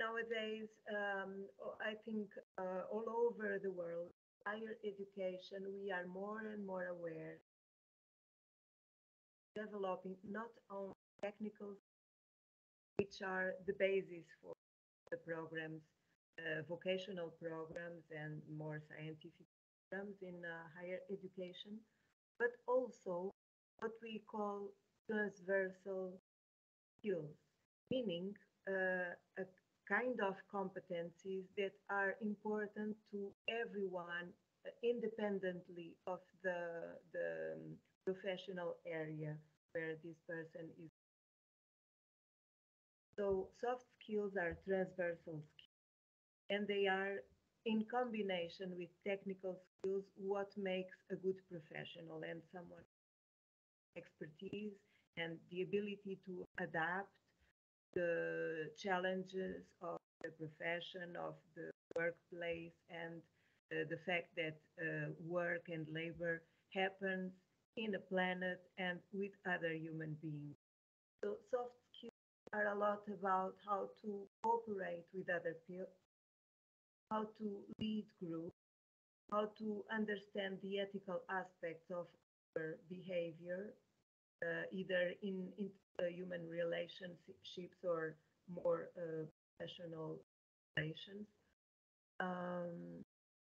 nowadays, um, I think uh, all over the world, higher education, we are more and more aware developing not only technical, which are the basis for the programs, uh, vocational programs and more scientific programs in uh, higher education, but also what we call transversal skills, meaning uh, a kind of competencies that are important to everyone uh, independently of the, the um, professional area where this person is. So soft skills are transversal skills and they are in combination with technical skills what makes a good professional and someone expertise and the ability to adapt the challenges of the profession, of the workplace, and uh, the fact that uh, work and labor happens in a planet and with other human beings. So soft skills are a lot about how to cooperate with other people, how to lead groups, how to understand the ethical aspects of our behavior, either in, in uh, human relationships or more uh, professional relations. Um,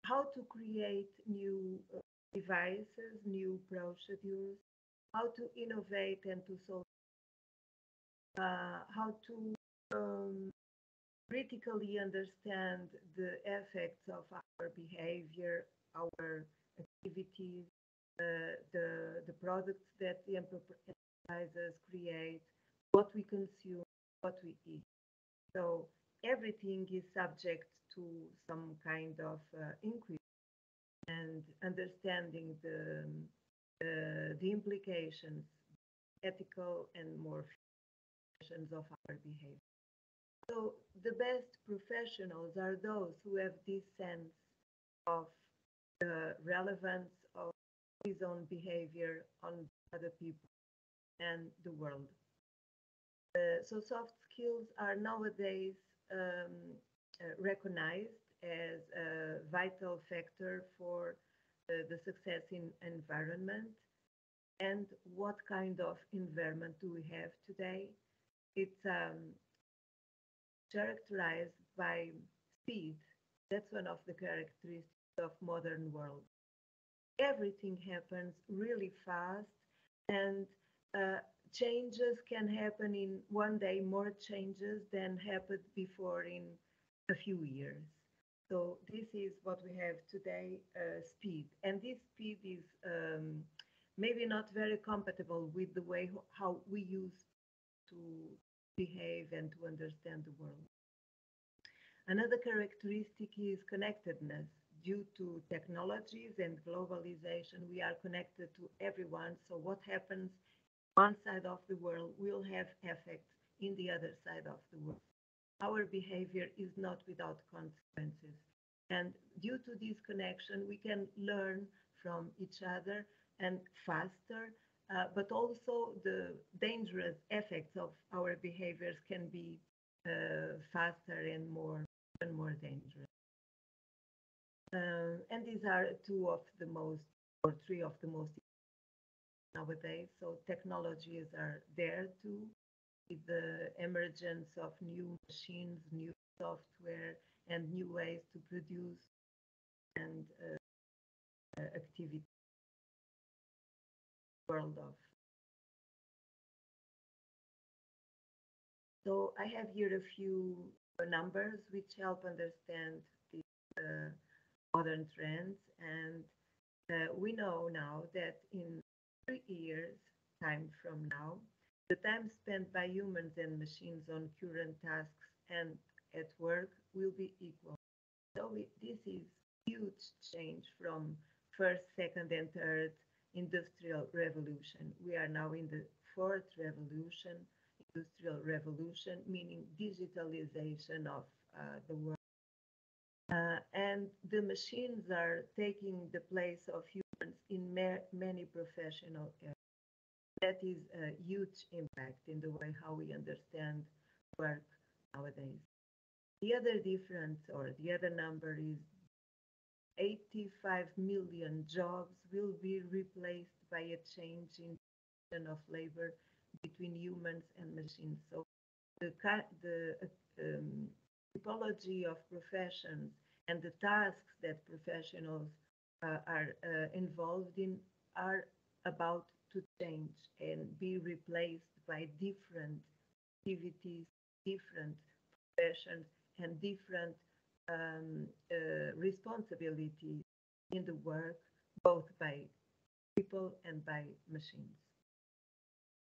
how to create new uh, devices, new procedures, how to innovate and to solve, uh, how to um, critically understand the effects of our behavior, our activities, uh, the, the products that the enterprises create, what we consume, what we eat. So everything is subject to some kind of uh, inquiry and understanding the, uh, the implications, ethical and more of our behavior. So the best professionals are those who have this sense of the relevance his own behavior on other people and the world. Uh, so soft skills are nowadays um, uh, recognized as a vital factor for uh, the success in environment. And what kind of environment do we have today? It's um, characterized by speed. That's one of the characteristics of modern world. Everything happens really fast and uh, changes can happen in one day, more changes than happened before in a few years. So this is what we have today, uh, speed. And this speed is um, maybe not very compatible with the way how we used to behave and to understand the world. Another characteristic is connectedness. Due to technologies and globalization, we are connected to everyone. So what happens one side of the world will have effects in the other side of the world. Our behavior is not without consequences. And due to this connection, we can learn from each other and faster, uh, but also the dangerous effects of our behaviors can be uh, faster and more and more dangerous. Uh, and these are two of the most, or three of the most nowadays. So technologies are there too, with the emergence of new machines, new software, and new ways to produce and uh, activity world of. So I have here a few numbers which help understand the uh, modern trends and uh, we know now that in three years time from now, the time spent by humans and machines on current tasks and at work will be equal. So we, this is huge change from first, second, and third industrial revolution. We are now in the fourth revolution, industrial revolution, meaning digitalization of uh, the world. And the machines are taking the place of humans in ma many professional areas. That is a huge impact in the way how we understand work nowadays. The other difference or the other number is 85 million jobs will be replaced by a change in of labor between humans and machines. So the, the um, typology of professions and the tasks that professionals uh, are uh, involved in are about to change and be replaced by different activities, different professions, and different um, uh, responsibilities in the work, both by people and by machines.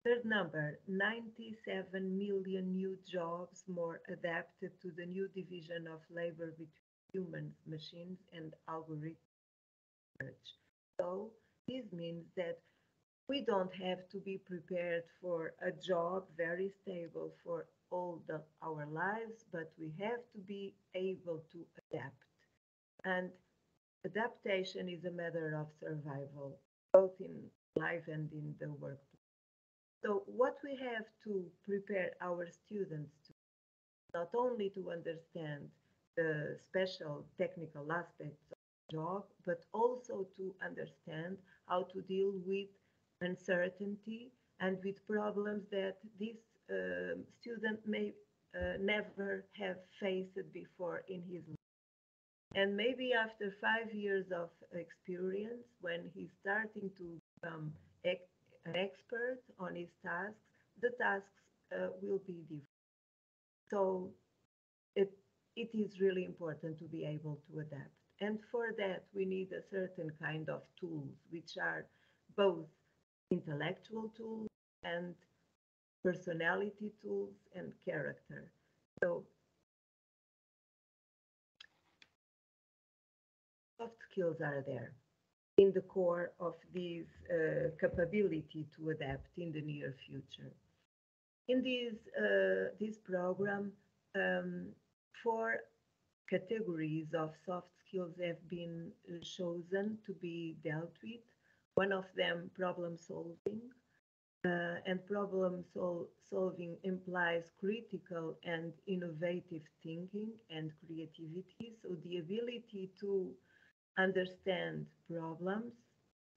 Third number, 97 million new jobs more adapted to the new division of labor between humans, machines, and algorithms. So this means that we don't have to be prepared for a job very stable for all the, our lives, but we have to be able to adapt. And adaptation is a matter of survival, both in life and in the workplace. So what we have to prepare our students to, not only to understand the special technical aspects of the job, but also to understand how to deal with uncertainty and with problems that this uh, student may uh, never have faced before in his life. And maybe after five years of experience, when he's starting to become an expert on his tasks, the tasks uh, will be different. So it, it is really important to be able to adapt. And for that, we need a certain kind of tools, which are both intellectual tools and personality tools and character. So soft skills are there in the core of this uh, capability to adapt in the near future. In this, uh, this program, um, four categories of soft skills have been uh, chosen to be dealt with. One of them, problem solving. Uh, and problem sol solving implies critical and innovative thinking and creativity. So the ability to understand problems,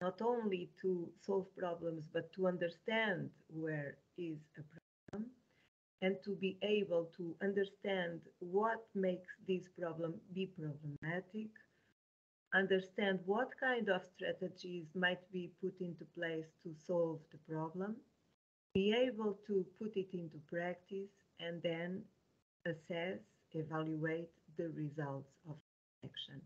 not only to solve problems, but to understand where is a problem and to be able to understand what makes this problem be problematic, understand what kind of strategies might be put into place to solve the problem, be able to put it into practice, and then assess, evaluate the results of action.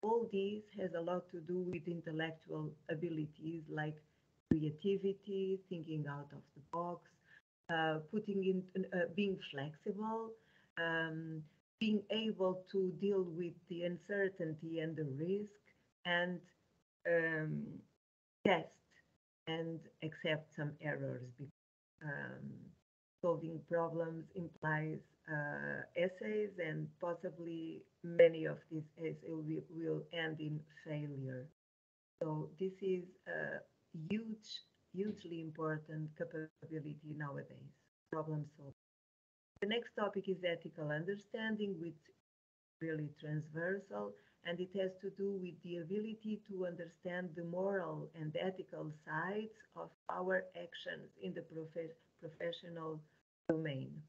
All this has a lot to do with intellectual abilities like creativity, thinking out of the box, uh, putting in, uh, being flexible, um, being able to deal with the uncertainty and the risk, and um, test and accept some errors. Um, solving problems implies uh, essays, and possibly many of these essays will, will end in failure. So this is a huge, hugely important capability nowadays, problem solving. The next topic is ethical understanding, which really transversal, and it has to do with the ability to understand the moral and ethical sides of our actions in the prof- professional domain.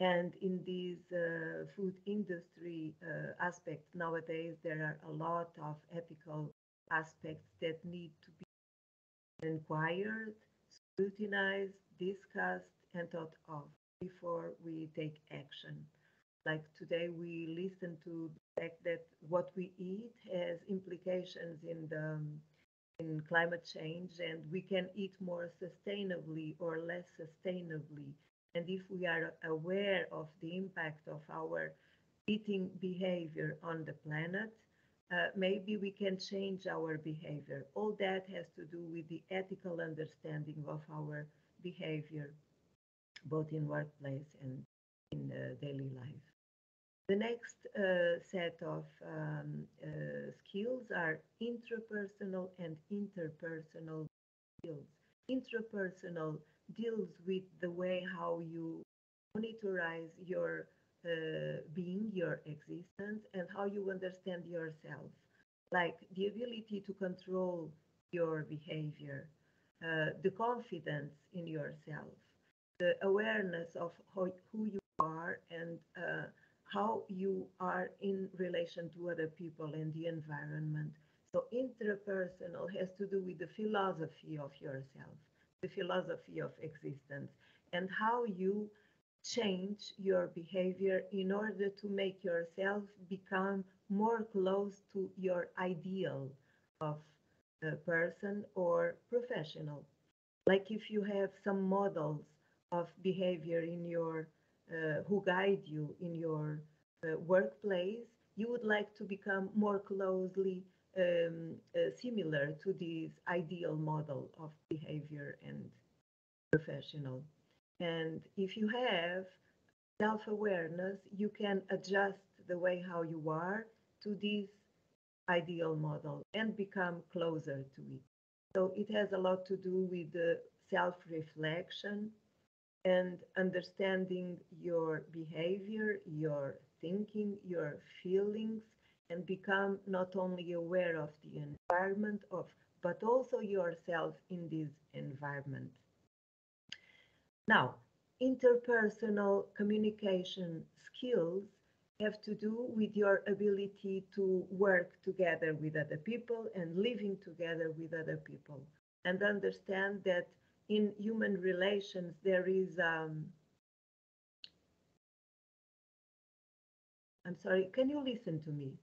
And in these uh, food industry uh, aspects nowadays, there are a lot of ethical aspects that need to be inquired, scrutinized, discussed, and thought of before we take action. Like today, we listen to the fact that what we eat has implications in the in climate change, and we can eat more sustainably or less sustainably and if we are aware of the impact of our eating behavior on the planet, uh, maybe we can change our behavior. All that has to do with the ethical understanding of our behavior, both in workplace and in uh, daily life. The next uh, set of um, uh, skills are intrapersonal and interpersonal skills. Intrapersonal deals with the way how you monitorize your being, your existence, and how you understand yourself. Like the ability to control your behavior, uh, the confidence in yourself, the awareness of how, who you are and uh, how you are in relation to other people and the environment. So interpersonal has to do with the philosophy of yourself, the philosophy of existence, and how you change your behavior in order to make yourself become more close to your ideal of a person or professional. Like if you have some models of behavior in your uh, who guide you in your uh, workplace, you would like to become more closely um, uh, similar to this ideal model of behavior and professional. And if you have self-awareness, you can adjust the way how you are to this ideal model and become closer to it. So it has a lot to do with the self-reflection and understanding your behavior, your thinking, your feelings, and become not only aware of the environment of but also yourself in this environment. Now, interpersonal communication skills have to do with your ability to work together with other people and living together with other people and understand that in human relations there is um, I'm sorry, can you listen to me?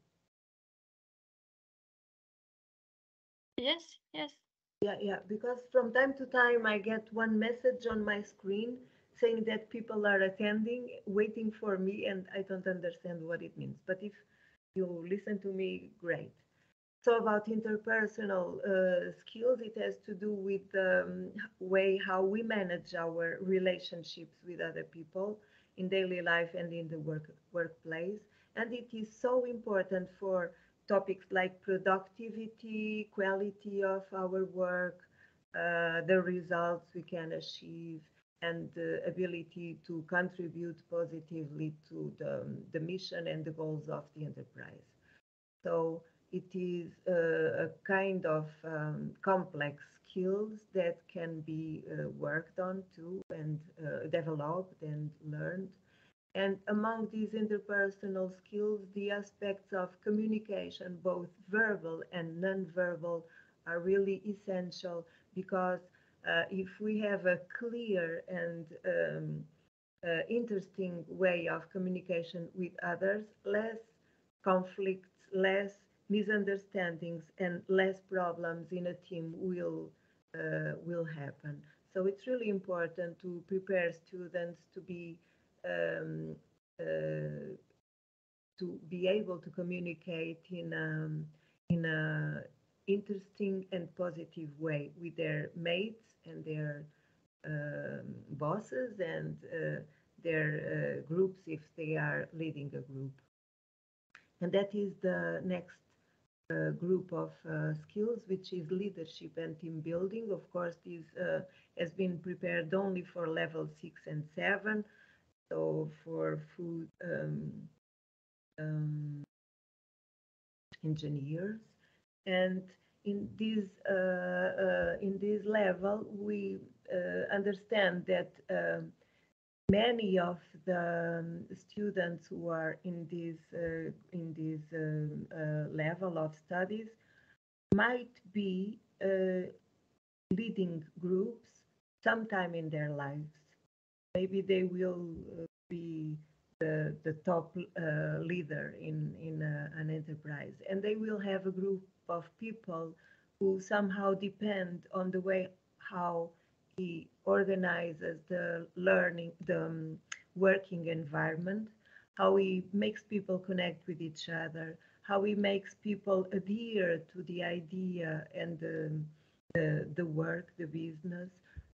Yes, yes. Yeah, yeah, because from time to time I get one message on my screen saying that people are attending, waiting for me, and I don't understand what it means. But if you listen to me, great. So about interpersonal uh, skills, it has to do with the um, way how we manage our relationships with other people in daily life and in the work workplace. And it is so important for topics like productivity, quality of our work, uh, the results we can achieve, and the ability to contribute positively to the, the mission and the goals of the enterprise. So it is a, a kind of um, complex skills that can be uh, worked on too and uh, developed and learned. And among these interpersonal skills, the aspects of communication, both verbal and non-verbal, are really essential because uh, if we have a clear and um, uh, interesting way of communication with others, less conflicts, less misunderstandings, and less problems in a team will uh, will happen. So it's really important to prepare students to be um, uh, to be able to communicate in a, in a interesting and positive way with their mates and their um, bosses and uh, their uh, groups if they are leading a group. And that is the next uh, group of uh, skills, which is leadership and team building. Of course, this uh, has been prepared only for level six and seven. So for food um, um, engineers, and in this uh, uh, in this level, we uh, understand that um, many of the um, students who are in this uh, in this um, uh, level of studies might be uh, leading groups sometime in their lives. Maybe they will be the, the top leader in in an enterprise, and they will have a group of people who somehow depend on the way how he organizes the learning, the um, working environment, how he makes people connect with each other, how he makes people adhere to the idea and the, the, the work, the business,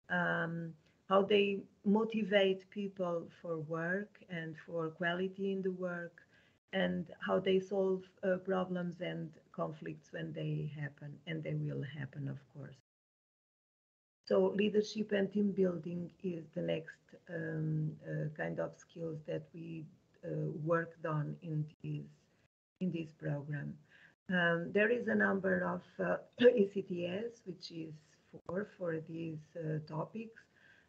um, how they motivate people for work and for quality in the work, and how they solve uh, problems and conflicts when they happen, and they will happen, of course. So leadership and team building is the next um, uh, kind of skills that we uh, worked on in this, in this program. Um, there is a number of uh, ECTS, which is four for these uh, topics,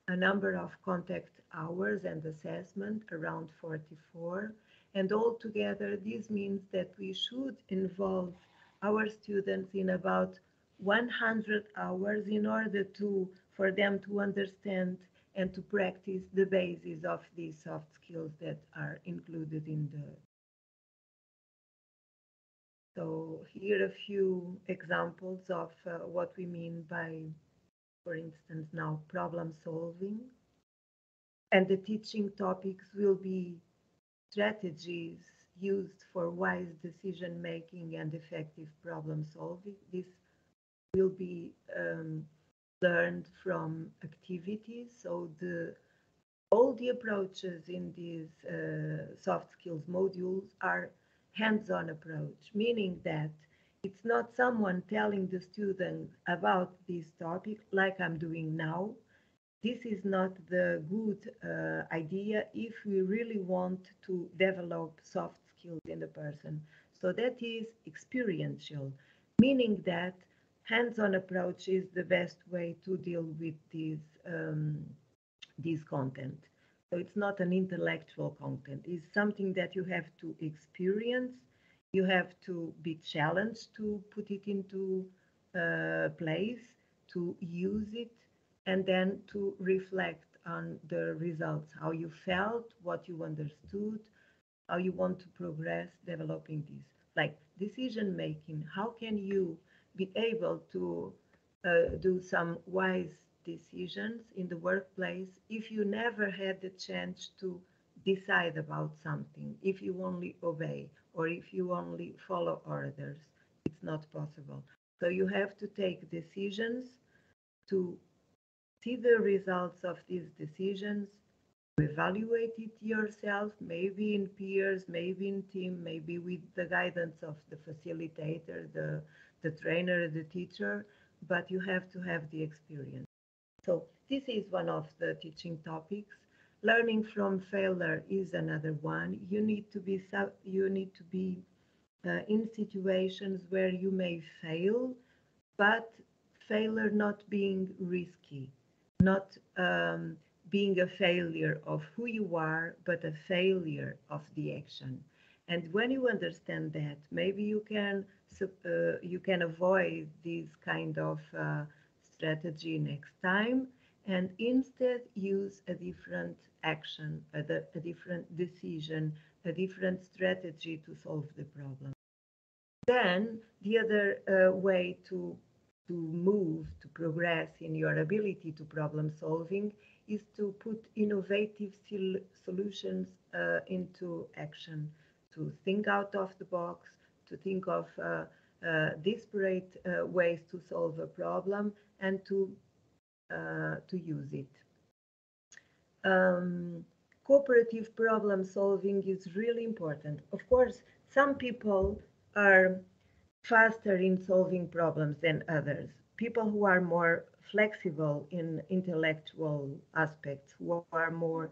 a number of contact hours and assessment, around 44. And altogether, this means that we should involve our students in about 100 hours in order to for them to understand and to practice the basis of these soft skills that are included in the so here are a few examples of uh, what we mean by for instance now problem solving and the teaching topics will be strategies used for wise decision making and effective problem solving this will be um, learned from activities. So the all the approaches in these uh, soft skills modules are hands-on approach, meaning that it's not someone telling the student about this topic like I'm doing now. This is not the good uh, idea if we really want to develop soft skills in the person. So that is experiential, meaning that hands-on approach is the best way to deal with these um, this content. So it's not an intellectual content. It's something that you have to experience. You have to be challenged to put it into uh, place, to use it, and then to reflect on the results, how you felt, what you understood, how you want to progress developing this. Like decision making, how can you be able to uh, do some wise decisions in the workplace if you never had the chance to decide about something, if you only obey or if you only follow orders. It's not possible. So you have to take decisions to see the results of these decisions, to evaluate it yourself, maybe in peers, maybe in team, maybe with the guidance of the facilitator, the the trainer, the teacher, but you have to have the experience. So this is one of the teaching topics. Learning from failure is another one. You need to be you need to be uh, in situations where you may fail, but failure not being risky, not um, being a failure of who you are, but a failure of the action. And when you understand that, maybe you can uh, you can avoid this kind of uh, strategy next time and instead use a different action, a, a different decision, a different strategy to solve the problem. Then the other uh, way to to move, to progress in your ability to problem solving is to put innovative solutions uh, into action, to think out of the box, to think of uh, uh, disparate uh, ways to solve a problem and to to use it. Um, cooperative problem solving is really important. Of course, some people are faster in solving problems than others. People who are more flexible in intellectual aspects, who are more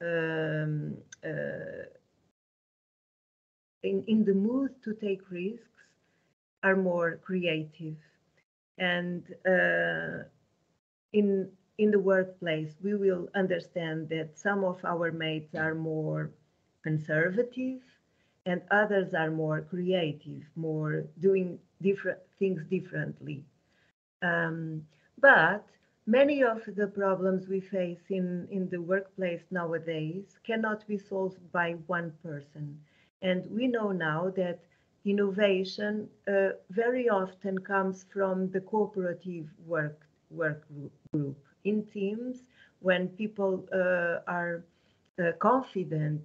um, uh, in, in the mood to take risks are more creative. And uh, in, in the workplace, we will understand that some of our mates are more conservative and others are more creative, more doing different things differently. Um, but many of the problems we face in, in the workplace nowadays cannot be solved by one person. And we know now that innovation uh, very often comes from the cooperative work, work group in teams when people uh, are uh, confident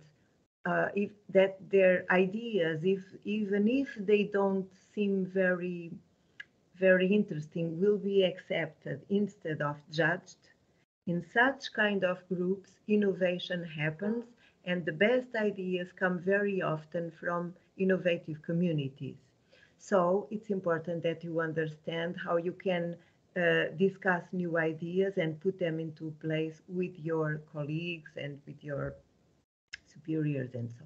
uh, if that their ideas if even if they don't seem very very interesting will be accepted instead of judged in such kind of groups innovation happens and the best ideas come very often from innovative communities. So it's important that you understand how you can uh, discuss new ideas and put them into place with your colleagues and with your superiors and so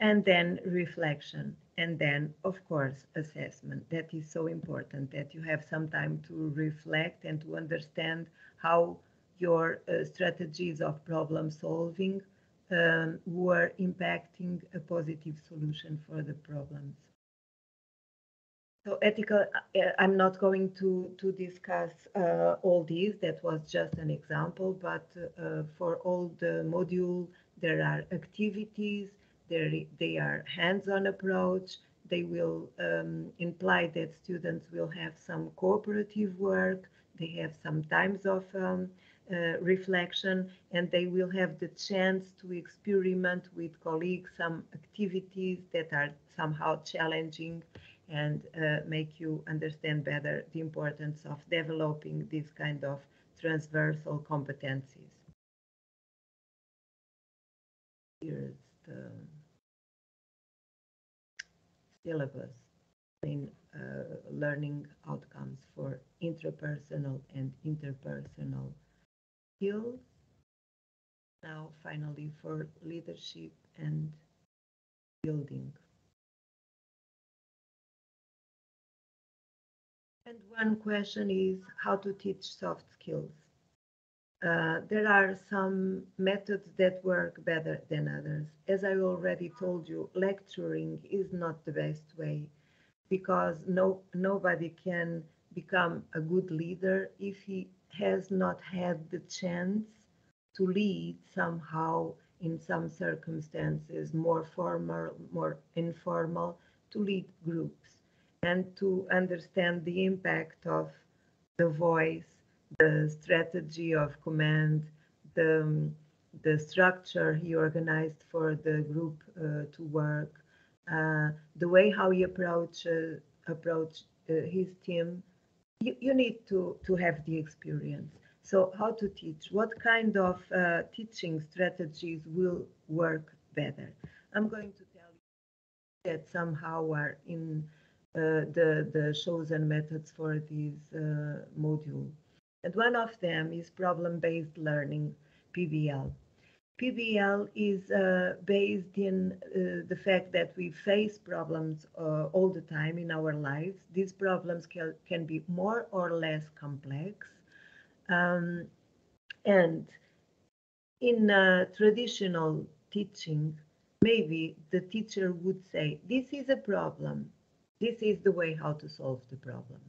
and then reflection and then of course assessment. That is so important that you have some time to reflect and to understand how your uh, strategies of problem solving um, were impacting a positive solution for the problems so ethical uh, i'm not going to to discuss uh, all these that was just an example but uh, for all the module there are activities there, they are hands-on approach. They will um, imply that students will have some cooperative work. They have some times of um, uh, reflection and they will have the chance to experiment with colleagues some activities that are somehow challenging and uh, make you understand better the importance of developing these kind of transversal competencies. Here's the syllabus in uh, learning outcomes for intrapersonal and interpersonal skills. Now, finally, for leadership and building. And one question is how to teach soft skills. Uh, there are some methods that work better than others. As I already told you, lecturing is not the best way because no, nobody can become a good leader if he has not had the chance to lead somehow in some circumstances, more formal, more informal, to lead groups and to understand the impact of the voice the strategy of command, the, the structure he organized for the group uh, to work, uh, the way how he approach uh, approach uh, his team. You, you need to, to have the experience. So how to teach? What kind of uh, teaching strategies will work better? I'm going to tell you that somehow are in the, the chosen methods for this uh, module. And one of them is problem-based learning, PBL. PBL is uh, based in uh, the fact that we face problems uh, all the time in our lives. These problems can, can be more or less complex. Um, and in traditional teaching, maybe the teacher would say, this is a problem. This is the way how to solve the problem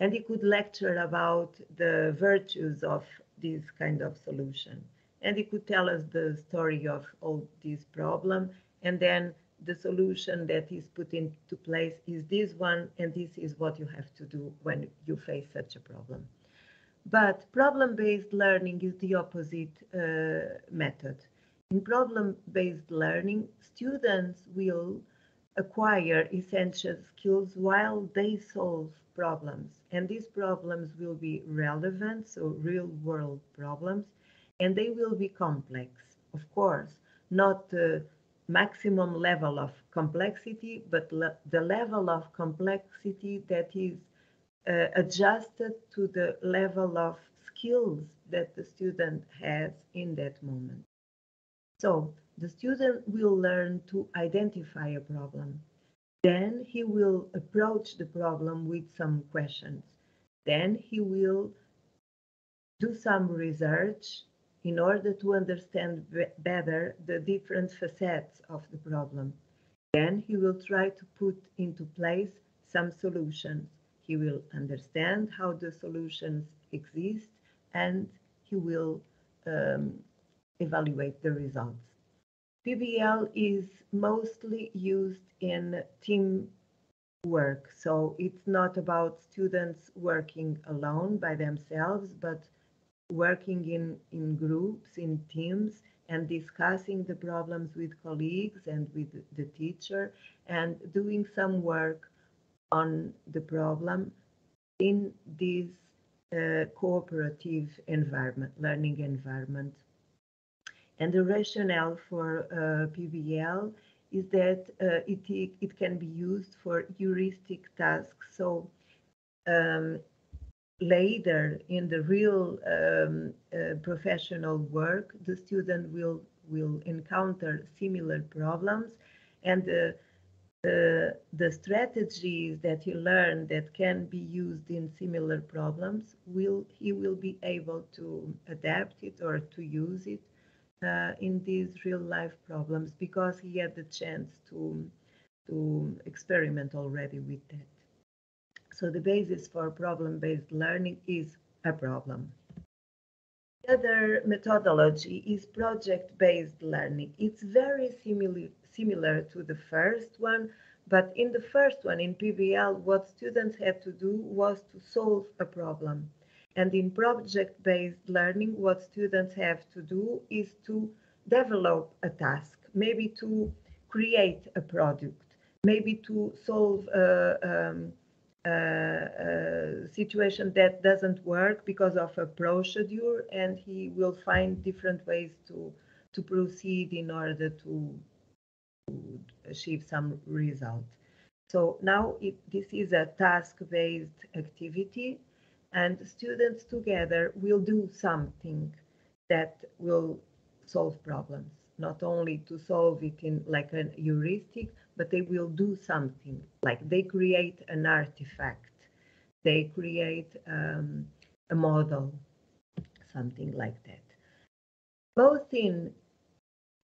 and he could lecture about the virtues of this kind of solution. And he could tell us the story of all this problem, and then the solution that is put into place is this one, and this is what you have to do when you face such a problem. But problem-based learning is the opposite uh, method. In problem-based learning, students will acquire essential skills while they solve problems. And these problems will be relevant, so real world problems, and they will be complex, of course, not the maximum level of complexity, but le the level of complexity that is uh, adjusted to the level of skills that the student has in that moment. So the student will learn to identify a problem, then he will approach the problem with some questions. Then he will do some research in order to understand better the different facets of the problem. Then he will try to put into place some solutions. He will understand how the solutions exist and he will um, evaluate the results. PBL is mostly used in team work. So it's not about students working alone by themselves, but working in, in groups, in teams, and discussing the problems with colleagues and with the teacher, and doing some work on the problem in this uh, cooperative environment, learning environment and the rationale for uh, PBL is that uh, it, it can be used for heuristic tasks. So um, later in the real um, uh, professional work, the student will will encounter similar problems and uh, the, the strategies that he learned that can be used in similar problems will he will be able to adapt it or to use it uh, in these real life problems because he had the chance to to experiment already with that. So the basis for problem based learning is a problem. The other methodology is project based learning. It's very similar similar to the first one, but in the first one, in PBL, what students had to do was to solve a problem. And in project-based learning, what students have to do is to develop a task, maybe to create a product, maybe to solve a, um, a, a situation that doesn't work because of a procedure, and he will find different ways to to proceed in order to achieve some result. So now it, this is a task-based activity and students together will do something that will solve problems, not only to solve it in like a heuristic, but they will do something, like they create an artifact, they create um, a model, something like that. Both in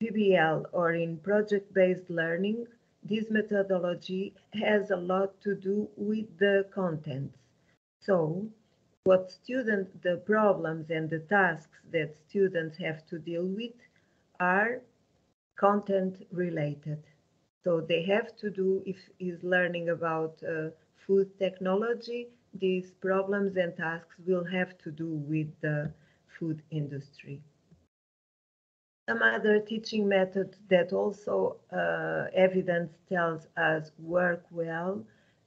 PBL or in project-based learning, this methodology has a lot to do with the contents. So what students, the problems and the tasks that students have to deal with are content related. So they have to do, if is learning about uh, food technology, these problems and tasks will have to do with the food industry. Some other teaching methods that also uh, evidence tells us work well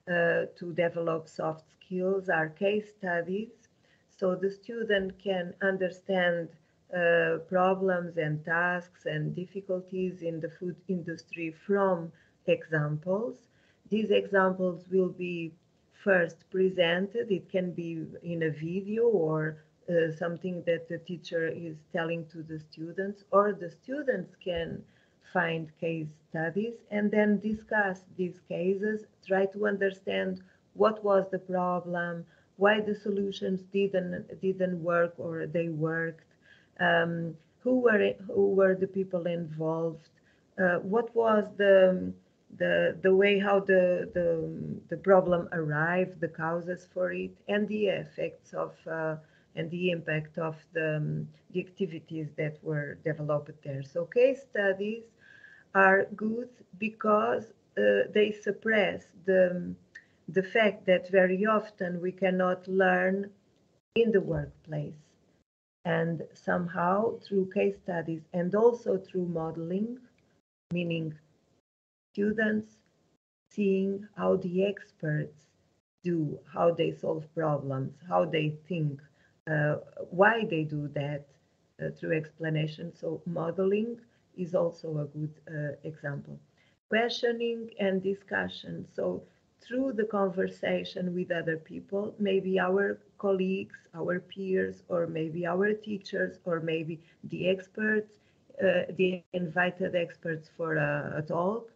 uh, to develop soft skills are case studies. So the student can understand uh, problems and tasks and difficulties in the food industry from examples. These examples will be first presented. It can be in a video or uh, something that the teacher is telling to the students, or the students can find case studies and then discuss these cases, try to understand what was the problem, why the solutions didn't didn't work or they worked, um, who were who were the people involved, uh, what was the the the way how the the the problem arrived, the causes for it, and the effects of uh, and the impact of the, um, the activities that were developed there. So case studies are good because uh, they suppress the, the fact that very often we cannot learn in the workplace. And somehow through case studies and also through modeling, meaning students seeing how the experts do, how they solve problems, how they think, uh, why they do that uh, through explanation. So modeling is also a good uh, example. Questioning and discussion. So through the conversation with other people, maybe our colleagues, our peers, or maybe our teachers, or maybe the experts, uh, the invited experts for a, a, talk,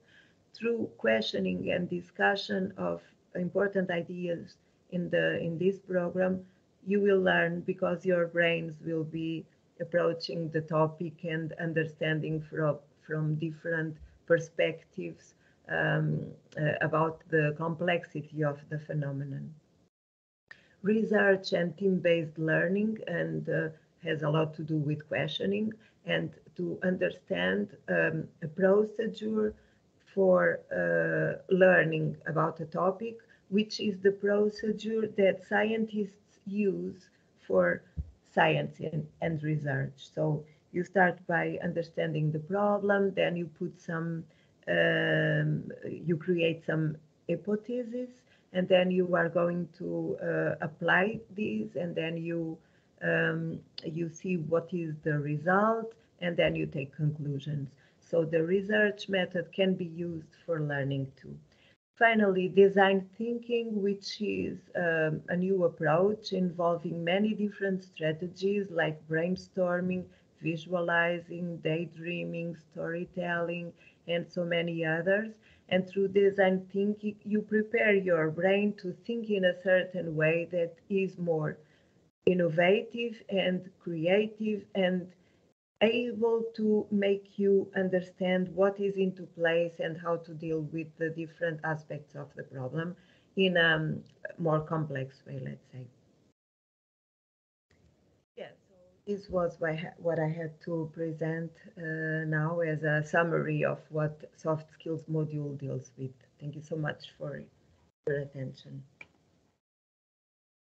through questioning and discussion of important ideas in the in this program, you will learn because your brains will be approaching the topic and understanding from, from different perspectives um, uh, about the complexity of the phenomenon. Research and team-based learning and uh, has a lot to do with questioning and to understand um, a procedure for uh, learning about a topic, which is the procedure that scientists use for science and, and research. So you start by understanding the problem, then you put some, um, you create some hypotheses, and then you are going to uh, apply these, and then you um, you see what is the result, and then you take conclusions. So the research method can be used for learning too. Finally, design thinking, which is um, a new approach involving many different strategies like brainstorming, visualizing, daydreaming, storytelling, and so many others. And through design thinking, you prepare your brain to think in a certain way that is more innovative and creative and able to make you understand what is into place and how to deal with the different aspects of the problem in a um, more complex way, let's say. Yeah, so this was what I had to present uh, now as a summary of what soft skills module deals with. Thank you so much for your attention.